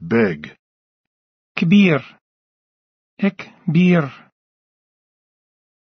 big. كبير. إك